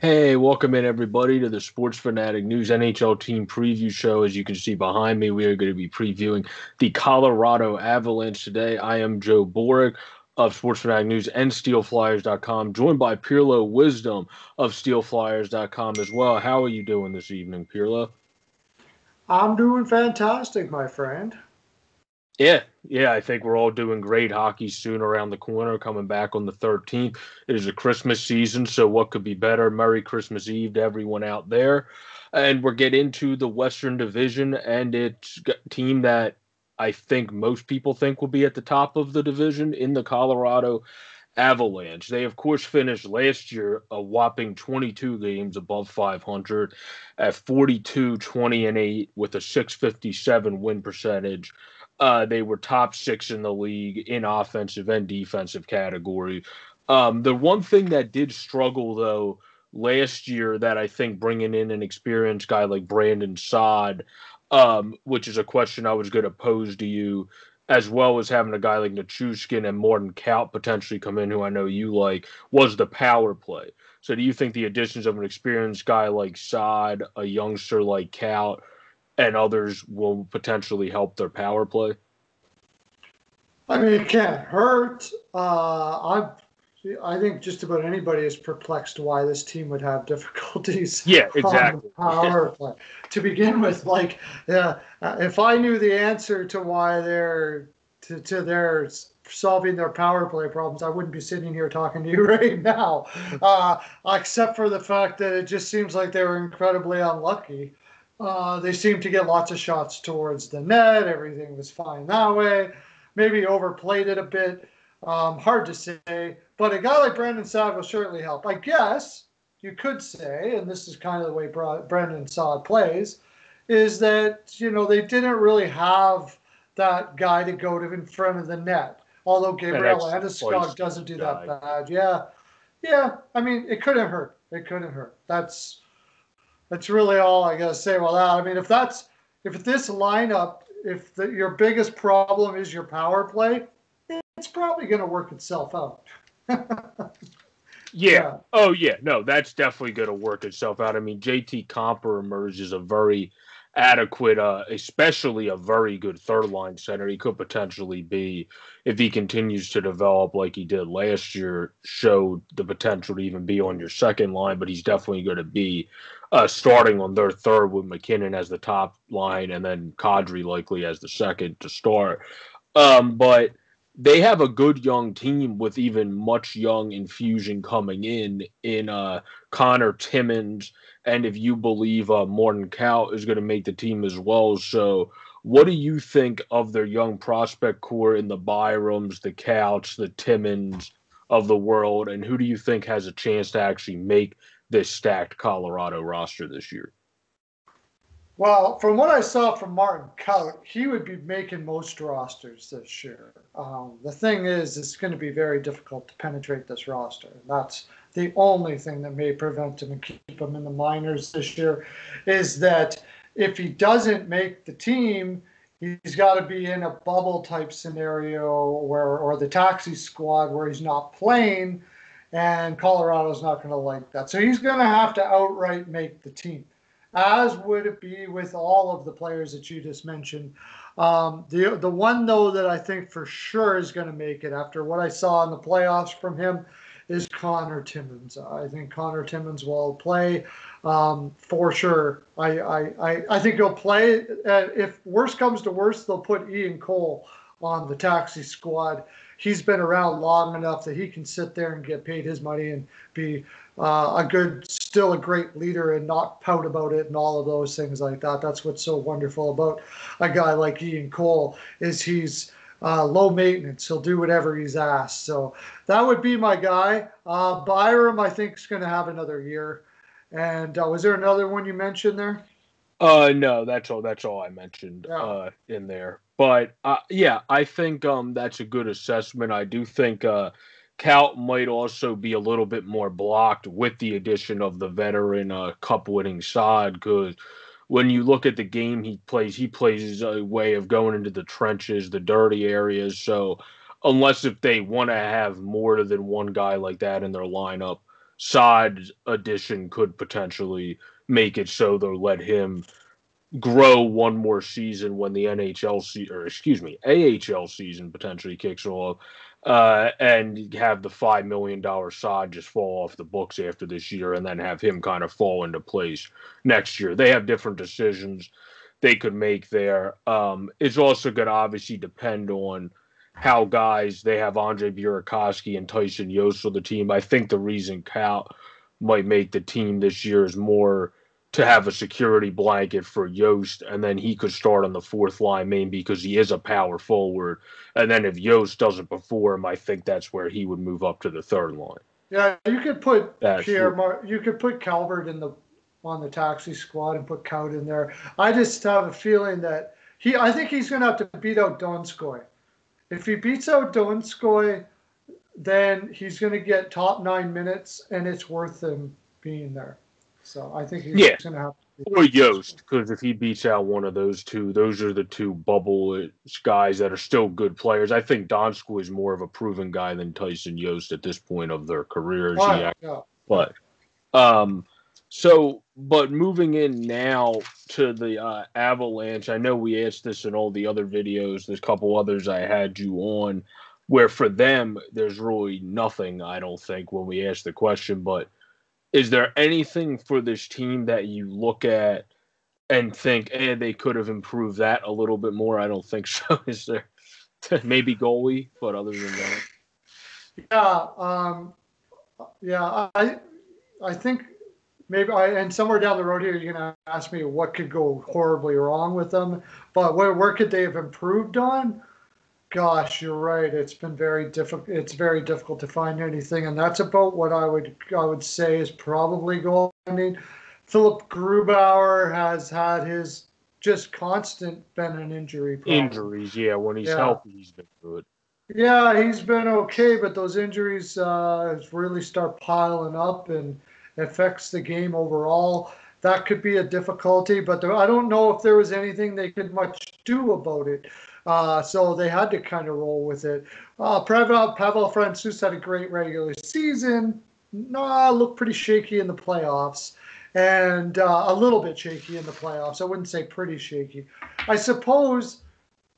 Hey, welcome in everybody to the Sports Phanatic News NHL team preview show. As you can see behind me, we are going to be previewing the Colorado Avalanche today. I am Joe Boric of Sports Fanatic News and SteelFlyers.com, joined by Pearlo Wisdom of SteelFlyers.com as well. How are you doing this evening, Pearlo? I'm doing fantastic, my friend. Yeah, yeah, I think we're all doing great. Hockey soon around the corner, coming back on the 13th. It is a Christmas season, so what could be better? Merry Christmas Eve to everyone out there. And we're getting into the Western Division, and it's team that I think most people think will be at the top of the division in the Colorado Avalanche. They, of course, finished last year a whopping 22 games above 500 at 42, 20, and 8 with a 657 win percentage. Uh, they were top six in the league in offensive and defensive category. Um, the one thing that did struggle, though, last year that I think bringing in an experienced guy like Brandon Saad, um, which is a question I was going to pose to you, as well as having a guy like Nichushkin and Martin Kaut potentially come in, who I know you like, was the power play. So do you think the additions of an experienced guy like Saad, a youngster like Kaut, and others will potentially help their power play? I mean, it can't hurt. Uh, I I think just about anybody is perplexed why this team would have difficulties. Yeah, exactly. power play to begin with. Like, yeah, uh, if I knew the answer to why they're to, to their solving their power play problems, I wouldn't be sitting here talking to you right now. Uh, except for the fact that it just seems like they were incredibly unlucky. Uh, they seemed to get lots of shots towards the net. Everything was fine that way. Maybe overplayed it a bit. Um, hard to say. But a guy like Brandon Saad will certainly help. I guess you could say, and this is kind of the way Brandon Saad plays, is that, you know, they didn't really have that guy to go to in front of the net. Although Gabriel Landeskog doesn't do that bad. Yeah. Yeah. I mean, it couldn't hurt. It couldn't hurt. That's that's really all I gotta say about that. I mean, if that's if this lineup, if the, your biggest problem is your power play, it's probably going to work itself out. yeah. yeah. Oh yeah. No, that's definitely going to work itself out. I mean, JT Compher emerges a very adequate, uh, especially a very good third line center. He could potentially be, if he continues to develop like he did last year, showed the potential to even be on your second line. But he's definitely going to be uh, starting on their third with MacKinnon as the top line and then Kadri likely as the second to start. Um, but they have a good young team with even much young infusion coming in in uh, Connor Timmins, and if you believe uh, Martin Kaut is going to make the team as well. So, what do you think of their young prospect core in the Byrams, the Kauts, the Timmins of the world, and who do you think has a chance to actually make this stacked Colorado roster this year? Well, from what I saw from Martin Kaut, he would be making most rosters this year. Um, the thing is, it's going to be very difficult to penetrate this roster. That's the only thing that may prevent him and keep him in the minors this year. Is that if he doesn't make the team, he's got to be in a bubble type scenario where, or the taxi squad where he's not playing, and Colorado's not going to like that. So he's going to have to outright make the team as would it be with all of the players that you just mentioned. Um, the the one though that I think for sure is going to make it after what I saw in the playoffs from him is Connor Timmins. I think Connor Timmins will play um, for sure. I, I, I, I think he'll play. Uh, if worse comes to worse, they'll put Ian Cole on the taxi squad. He's been around long enough that he can sit there and get paid his money and be uh, a good, still a great leader and not pout about it and all of those things like that. That's what's so wonderful about a guy like Ian Cole is he's uh, low maintenance. He'll do whatever he's asked. So that would be my guy. Uh, Byram, I think, is going to have another year. And uh, was there another one you mentioned there? Uh, no, that's all. That's all I mentioned yeah. uh, in there. But uh, yeah, I think um that's a good assessment. I do think uh Kaut might also be a little bit more blocked with the addition of the veteran uh, cup winning Saad because when you look at the game he plays, he plays a way of going into the trenches, the dirty areas. So unless if they want to have more than one guy like that in their lineup, Saad addition could potentially make it so they'll let him grow one more season when the NHL se- or excuse me AHL season potentially kicks off, uh, and have the five million dollar Saad just fall off the books after this year, and then have him kind of fall into place next year. They have different decisions they could make there. Um, it's also going to obviously depend on how guys they have Andre Burakovsky and Tyson Jost on the team. I think the reason Cal might make the team this year is more to have a security blanket for Jost, and then he could start on the fourth line main because he is a power forward. And then if Jost doesn't perform, I think that's where he would move up to the third line. Yeah, you could put that's Pierre. Mar- you could put Calvert in the on the taxi squad and put Kaut in there. I just have a feeling that he. I think he's going to have to beat out Donskoy. If he beats out Donskoy, then he's going to get top nine minutes, and it's worth him being there. So I think he's yeah. going to have or Jost, because if he beats out one of those two, those are the two bubble guys that are still good players. I think Donskoy is more of a proven guy than Tyson Jost at this point of their careers. yeah, yeah. But um, so, but moving in now to the uh, Avalanche, I know we asked this in all the other videos. There's a couple others I had you on where for them, there's really nothing, I don't think, when we ask the question. But is there anything for this team that you look at and think, eh, they could have improved that a little bit more? I don't think so. Is there maybe goalie, but other than that? Yeah. Um, yeah. I, I think maybe I, and somewhere down the road here, you're to ask me what could go horribly wrong with them. But where, where could they have improved on? Gosh, you're right. It's been very difficult. It's very difficult to find anything, and that's about what I would I would say is probably goaltending. Philipp Grubauer has had his just constant been an injury problem. Injuries, yeah. When he's yeah. healthy, he's been good. Yeah, he's been okay, but those injuries uh, really start piling up, and affects the game overall. That could be a difficulty, but there, I don't know if there was anything they could much do about it. Uh, so they had to kind of roll with it. Uh, Pavel, Pavel Francouz had a great regular season. Nah, looked pretty shaky in the playoffs and uh, a little bit shaky in the playoffs. I wouldn't say pretty shaky. I suppose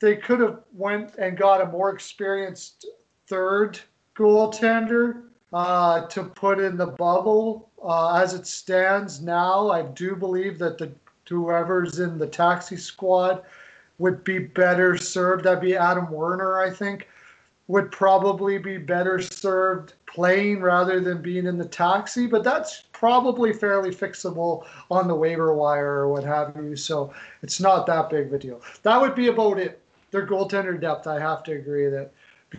they could have went and got a more experienced third goaltender uh, to put in the bubble. Uh, as it stands now, I do believe that the whoever's in the taxi squad would be better served. That'd be Adam Werner, I think, would probably be better served playing rather than being in the taxi. But that's probably fairly fixable on the waiver wire or what have you. So it's not that big of a deal. That would be about it. Their goaltender depth, I have to agree that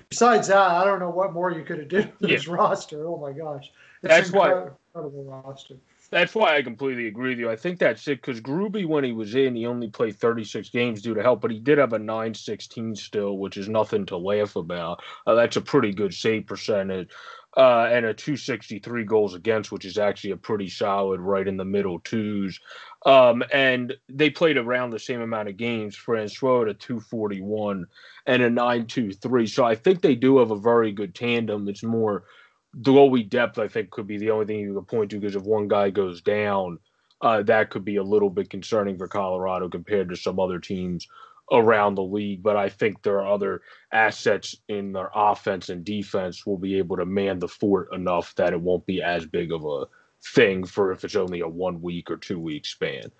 besides that, I don't know what more you could have done with yeah. this roster. Oh my gosh, it's that's why incredible roster. That's why I completely agree with you. I think that's it because Gruby, when he was in, he only played 36 games due to help, but he did have a 916 still, which is nothing to laugh about. Uh, that's a pretty good save percentage. Uh, and a 263 goals against, which is actually a pretty solid right in the middle twos. Um, and they played around the same amount of games. Francouz at a 241 and a 923. So I think they do have a very good tandem. It's more goalie depth, I think, could be the only thing you could point to because if one guy goes down, uh, that could be a little bit concerning for Colorado compared to some other teams around the league. But I think there are other assets in their offense and defense will be able to man the fort enough that it won't be as big of a thing for if it's only a one week or two week span.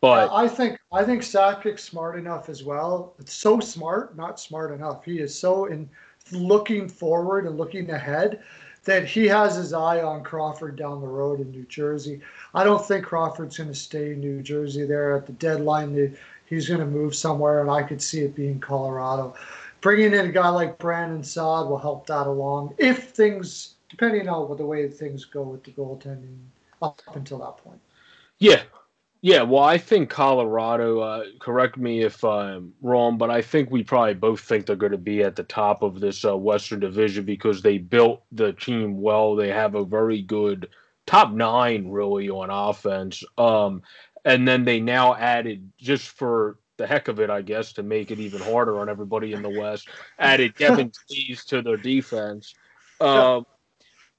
But I think I think Sakic's smart enough as well. It's so smart, not smart enough. He is so in looking forward and looking ahead that he has his eye on Crawford down the road in New Jersey. I don't think Crawford's going to stay in New Jersey there at the deadline. He's going to move somewhere, and I could see it being Colorado. Bringing in a guy like Brandon Saad will help that along if things, depending on what the way things go with the goaltending up until that point. Yeah, yeah, well, I think Colorado. Uh, correct me if I'm wrong, but I think we probably both think they're going to be at the top of this uh, Western Division because they built the team well. They have a very good top nine, really, on offense. Um, and then they now added just for the heck of it, I guess, to make it even harder on everybody in the West, added Kevin Keys to their defense. Um,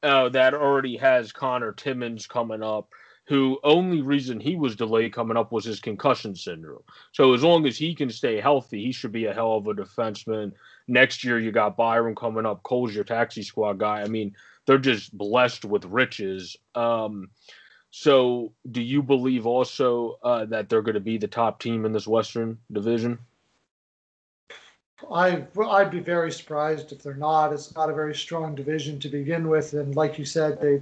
uh, that already has Connor Timmins coming up, who only reason he was delayed coming up was his concussion syndrome. So as long as he can stay healthy, he should be a hell of a defenseman. Next year you got Byram coming up, Cole's your taxi squad guy. I mean, they're just blessed with riches. Um, so do you believe also uh, that they're going to be the top team in this Western division? I I'd be very surprised if they're not. It's not a very strong division to begin with, and like you said, they.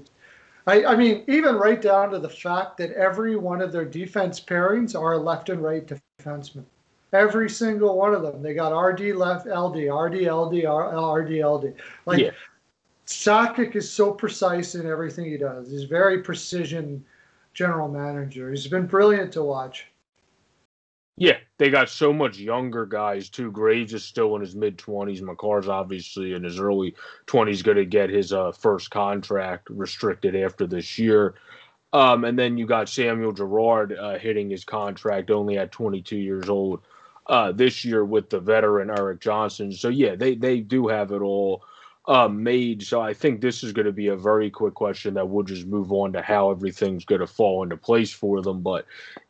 I, I mean, even right down to the fact that every one of their defense pairings are left and right defensemen. Every single one of them. They got RD left, LD, RD, LD, RD, LD. Like yeah. Sakic is so precise in everything he does. He's very precision general manager. He's been brilliant to watch. They got so much younger guys too. Graves is still in his mid twenties. Makar's obviously in his early twenties, going to get his uh, first contract restricted after this year. Um, and then you got Samuel Girard uh, hitting his contract only at 22 years old uh, this year with the veteran Erik Johnson. So yeah, they they do have it all uh, made. So I think this is going to be a very quick question that we'll just move on to how everything's going to fall into place for them. But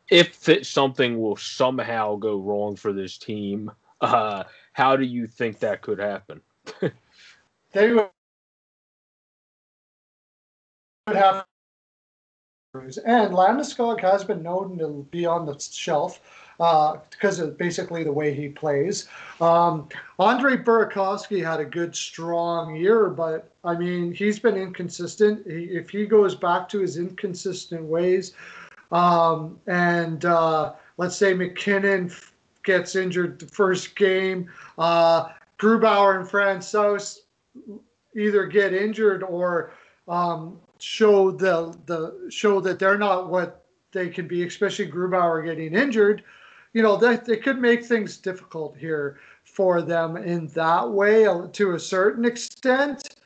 if it, something will somehow go wrong for this team, uh, how do you think that could happen? they would have. And Landeskog has been known to be on the shelf uh, because of basically the way he plays. Um, Andre Burakovsky had a good, strong year, but I mean, he's been inconsistent. He, if he goes back to his inconsistent ways, um, and uh, let's say MacKinnon gets injured the first game, uh, Grubauer and Francouz either get injured or um, show the the show that they're not what they can be, especially Grubauer getting injured. You know, that they could make things difficult here for them in that way uh, to a certain extent.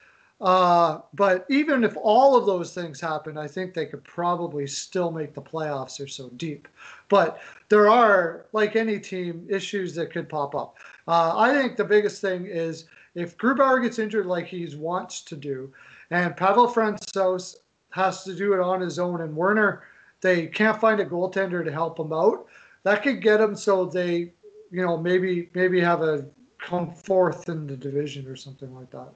Uh, but even if all of those things happen, I think they could probably still make the playoffs. They're so deep. But there are, like any team, issues that could pop up. Uh, I think the biggest thing is if Grubauer gets injured like he wants to do, and Pavel Francouz has to do it on his own, and Werner, they can't find a goaltender to help him out, that could get them so they, you know, maybe maybe have a come fourth in the division or something like that.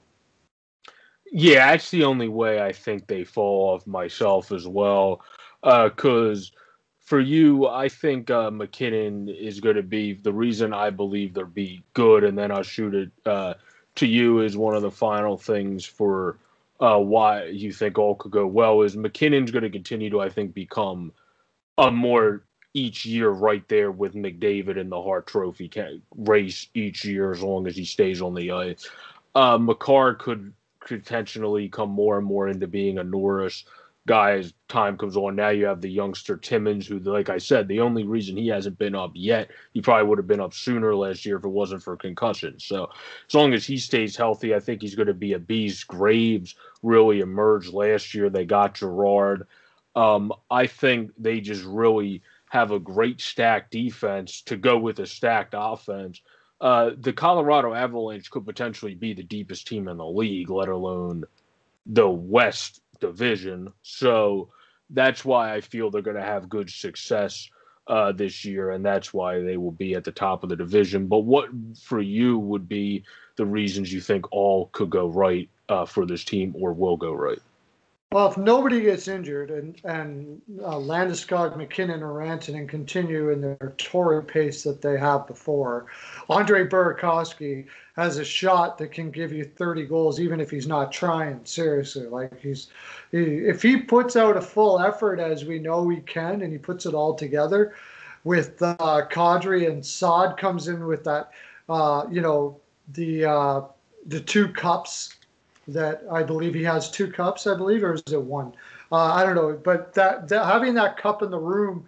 Yeah, that's the only way I think they fall off myself as well. Because uh, for you, I think uh, MacKinnon is going to be the reason I believe they'll be good, and then I'll shoot it uh, to you as one of the final things for uh, why you think all could go well. Is MacKinnon's going to continue to, I think, become a more each year right there with McDavid in the Hart Trophy race each year as long as he stays on the ice. Uh, Makar could potentially come more and more into being a Norris guy as time comes on. Now you have the youngster Timmins, who, like I said, the only reason he hasn't been up yet, he probably would have been up sooner last year if it wasn't for concussion. So as long as he stays healthy, I think he's going to be a beast. Graves really emerged last year. They got Girard. Um, I think they just really have a great stacked defense to go with a stacked offense uh, the Colorado Avalanche could potentially be the deepest team in the league, let alone the West Division. So that's why I feel they're going to have good success uh, this year, and that's why they will be at the top of the division. But what for you would be the reasons you think all could go right uh, for this team or will go right? Well, if nobody gets injured and and uh, Landeskog, MacKinnon, or Rantanen continue in their torrid pace that they have before, Andre Burakovsky has a shot that can give you 30 goals even if he's not trying. Seriously, like he's he, if he puts out a full effort as we know he can, and he puts it all together with uh, Kadri and Saad comes in with that, uh, you know, the uh, the two cups that I believe he has two cups, I believe, or is it one? Uh, I don't know, but that, that, having that cup in the room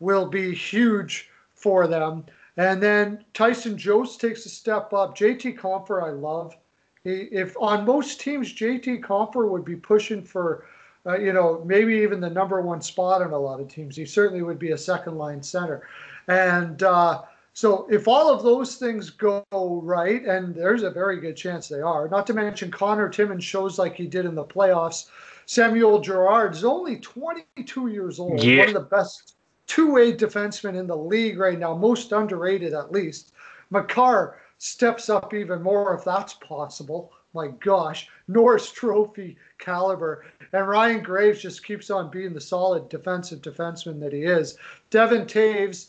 will be huge for them. And then Tyson Jost takes a step up. JT Compher, I love. He, if on most teams, JT Compher would be pushing for, uh, you know, maybe even the number one spot on a lot of teams. He certainly would be a second line center. And uh, So if all of those things go right, and there's a very good chance they are, not to mention Connor Timmins shows like he did in the playoffs. Samuel Girard is only 22 years old, yeah. one of the best two-way defensemen in the league right now, most underrated at least. Makar steps up even more if that's possible. My gosh, Norris Trophy caliber. And Ryan Graves just keeps on being the solid defensive defenseman that he is. Devon Toews,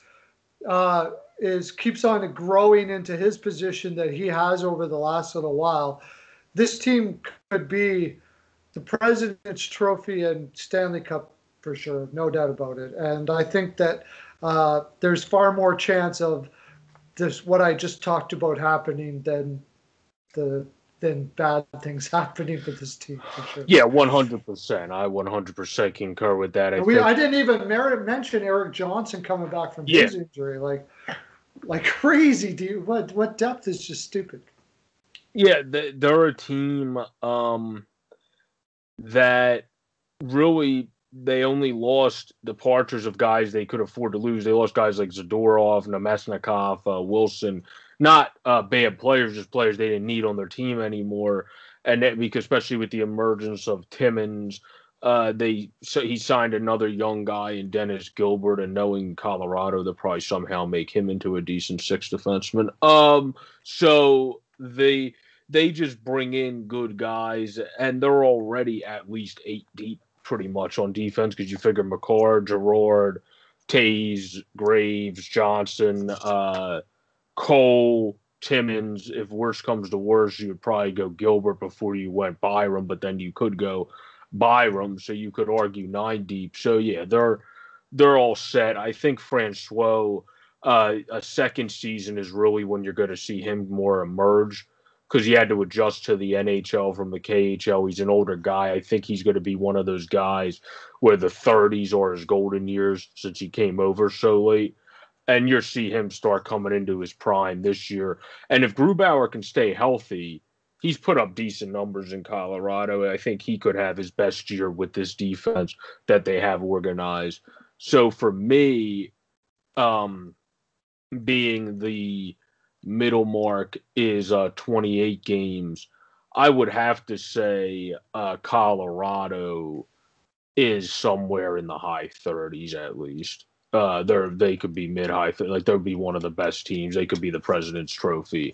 uh, is keeps on growing into his position that he has over the last little while. This team could be the President's Trophy and Stanley Cup for sure, no doubt about it. And I think that uh, there's far more chance of this what I just talked about happening than the than bad things happening for this team for sure. Yeah, one hundred percent. I one hundred percent concur with that. I, we, think... I didn't even mention Erik Johnson coming back from yeah. his injury, like like crazy, dude. What what depth is just stupid. Yeah, they're a team um, that really they only lost departures of guys they could afford to lose. They lost guys like Zadorov, Namestnikov, uh, Wilson. Not uh, bad players, just players they didn't need on their team anymore. And that because especially with the emergence of Timmins, uh, they so he signed another young guy in Dennis Gilbert, and knowing Colorado, they'll probably somehow make him into a decent six defenseman. Um, so they they just bring in good guys, and they're already at least eight deep pretty much on defense because you figure Makar, Girard, Toews, Graves, Johnson, uh, Cole, Timmins. If worse comes to worse, you would probably go Gilbert before you went Byram, but then you could go Byram, so you could argue nine deep. So yeah, they're they're all set. I think Francouz, uh, a second season is really when you're going to see him more emerge because he had to adjust to the NHL from the KHL. He's an older guy. I think he's going to be one of those guys where the 30s are his golden years since he came over so late. And you'll see him start coming into his prime this year. And if Grubauer can stay healthy, he's put up decent numbers in Colorado. I think he could have his best year with this defense that they have organized. So for me, um, being the middle mark is uh, 28 games. I would have to say uh, Colorado is somewhere in the high 30s at least. Uh, they're they could be mid high like they'll be one of the best teams. They could be the President's Trophy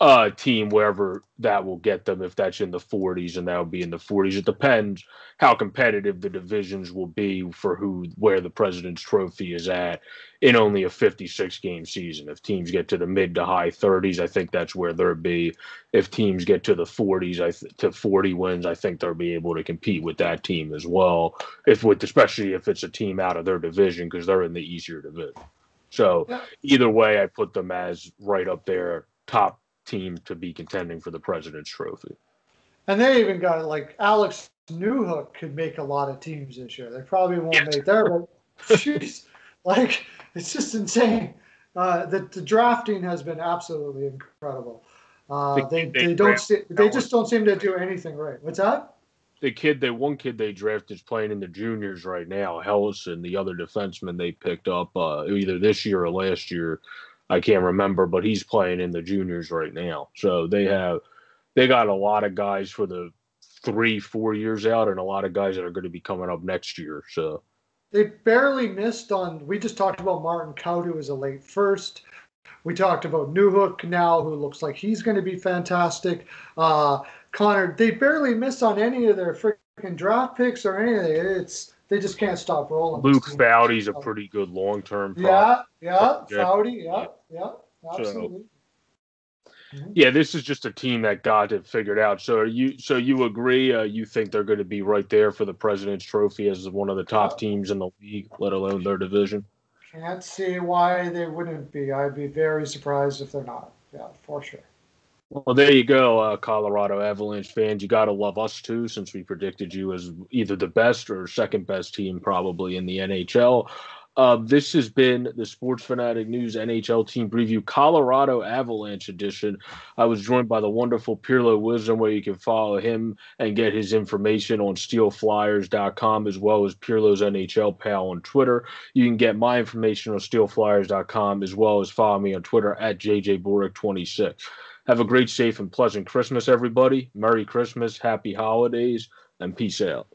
uh, team wherever that will get them. If that's in the 40s, and that'll be in the 40s. It depends how competitive the divisions will be for who where the President's Trophy is at in only a 56 game season. If teams get to the mid to high 30s, I think that's where they'll be. If teams get to the 40s, I th- to 40 wins, I think they'll be able to compete with that team as well. If with especially if it's a team out of their division because they're in the easier division. So either way, I put them as right up there, top team to be contending for the President's Trophy. And they even got like Alex Newhook could make a lot of teams this year. They probably won't yes. make there, but jeez, like it's just insane. Uh, the, the drafting has been absolutely incredible. Uh, they, they, they don't see, they just don't seem to do anything right. What's that? The kid, the one kid they drafted is playing in the juniors right now. Helleson, the other defenseman they picked up uh, either this year or last year, I can't remember, but he's playing in the juniors right now. So they have they got a lot of guys for the three, four years out, and a lot of guys that are going to be coming up next year. So they barely missed on. We just talked about Martin Kaut, who was a late first. We talked about Newhook now, who looks like he's going to be fantastic. Uh, Connor, they barely missed on any of their freaking draft picks or anything. It's they just can't stop rolling. Luke Foudy's a pretty good long term. Yeah, yeah, Foudy, yeah, yeah, absolutely. So, mm-hmm. Yeah, this is just a team that got it figured out. So you so you agree? Uh, you think they're going to be right there for the President's Trophy as one of the top teams in the league, let alone their division? Can't see why they wouldn't be. I'd be very surprised if they're not. Yeah, for sure. Well, there you go, uh, Colorado Avalanche fans. You got to love us too, since we predicted you as either the best or second best team probably in the NHL. Uh, this has been the Sports Phanatic News NHL Team Preview Colorado Avalanche edition. I was joined by the wonderful Pearlo Wisdom, where you can follow him and get his information on steelflyers.com as well as Pearlo's NHL pal on Twitter. You can get my information on steelflyers.com as well as follow me on Twitter at JJBorick26. Have a great, safe, and pleasant Christmas, everybody. Merry Christmas, happy holidays, and peace out.